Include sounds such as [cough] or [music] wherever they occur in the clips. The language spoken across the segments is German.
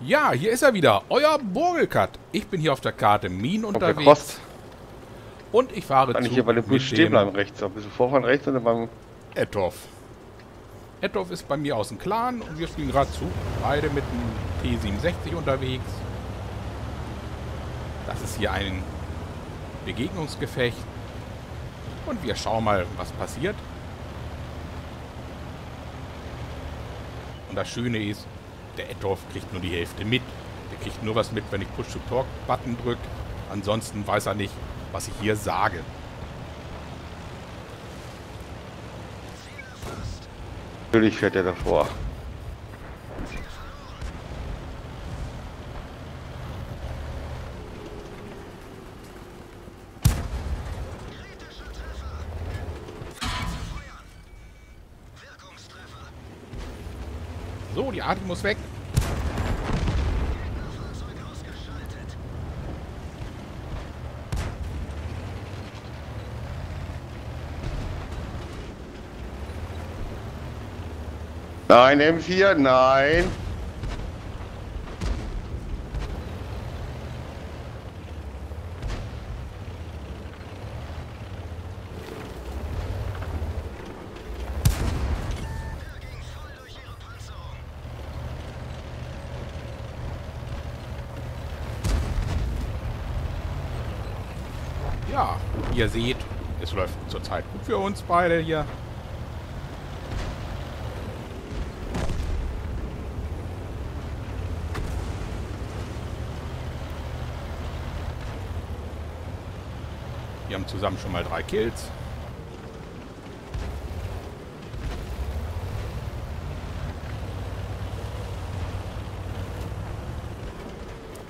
Ja, hier ist er wieder, euer Burgelkat. Ich bin hier auf der Karte Minen Auf der unterwegs. Kost. Und ich fahre Kann zu ich hier bei dem Bus stehen bleiben rechts. Ein bisschen vorfahren rechts und dann beim... Ettoff. Ettoff ist bei mir aus dem Clan und wir spielen gerade zu. Beide mit dem T67 unterwegs. Das ist hier ein Begegnungsgefecht. Und wir schauen mal, was passiert. Und das Schöne ist, der Ettoff kriegt nur die Hälfte mit. Der kriegt nur was mit, wenn ich Push-to-Talk-Button drücke. Ansonsten weiß er nicht, was ich hier sage. Natürlich fährt er davor. So, die Arti muss weg. Nein, M4, nein. Ja, ihr seht, es läuft zurzeit gut für uns beide hier. Wir haben zusammen schon mal drei Kills.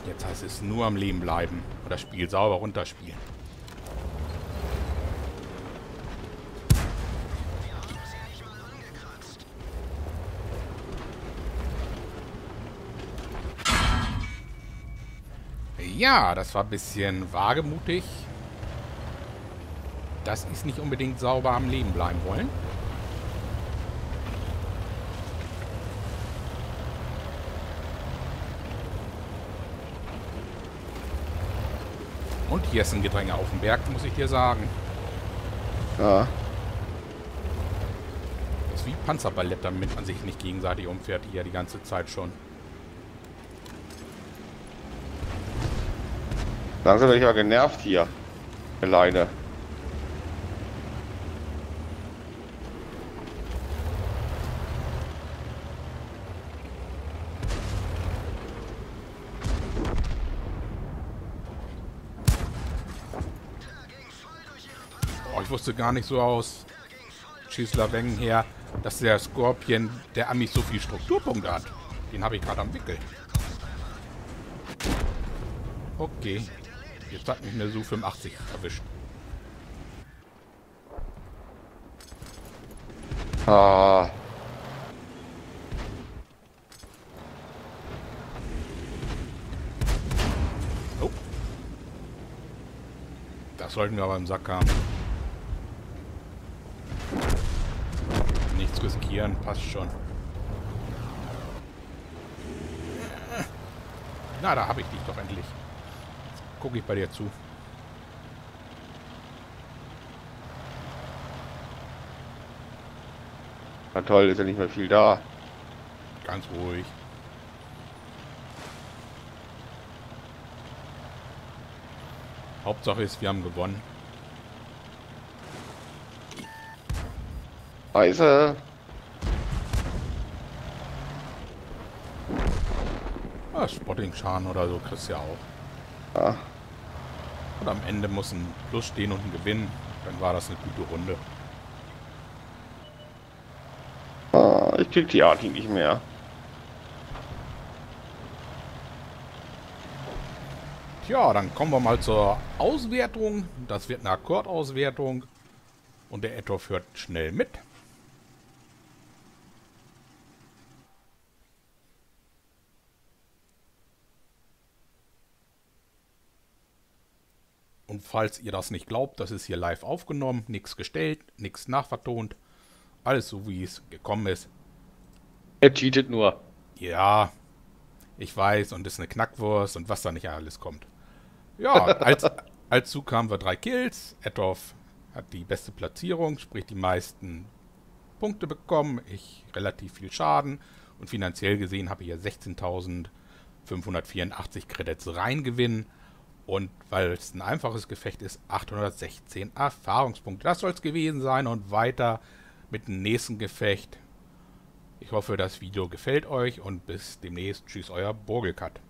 Jetzt heißt es nur am Leben bleiben das Spiel sauber runterspielen. Ja, das war ein bisschen wagemutig. Das ist nicht unbedingt sauber am Leben bleiben wollen. Und hier ist ein Gedränge auf dem Berg, muss ich dir sagen. Ja. Das ist wie Panzerballett, damit man sich nicht gegenseitig umfährt, hier die ganze Zeit schon. Langsam bin ich ja genervt hier. Alleine. Oh, ich wusste gar nicht so aus Schießler Wengen her, dass der Scorpion der Amis so viel Strukturpunkte hat. Den habe ich gerade am Wickel. Okay. Jetzt hat mich eine Su 85 erwischt. Ah. Oh. Das sollten wir aber im Sack haben. Nichts riskieren, passt schon. Na, da habe ich dich doch endlich. Gucke ich bei dir zu. Na toll, ist ja nicht mehr viel da. Ganz ruhig. Hauptsache ist, wir haben gewonnen. Scheiße. Ah, Spotting-Schaden oder so kriegst du ja auch. Ja. Und am Ende muss ein Plus stehen und ein Gewinn. Dann war das eine gute Runde. Ah, ich krieg die Arti nicht mehr. Tja, dann kommen wir mal zur Auswertung. Das wird eine Akkordauswertung. Und der Ettoff hört schnell mit. Und falls ihr das nicht glaubt, das ist hier live aufgenommen, nichts gestellt, nichts nachvertont. Alles so, wie es gekommen ist. Er cheatet nur. Ja, Ich weiß, und ist eine Knackwurst und was da nicht alles kommt. Ja, [laughs] als, als Zug haben wir drei Kills. Ettorf hat die beste Platzierung, sprich die meisten Punkte bekommen. Ich relativ viel Schaden. Und finanziell gesehen habe ich ja 16.584 Credits reingewinnen. Und weil es ein einfaches Gefecht ist, 816 Erfahrungspunkte. Das soll es gewesen sein und weiter mit dem nächsten Gefecht. Ich hoffe, das Video gefällt euch und bis demnächst. Tschüss, euer Burgelkat.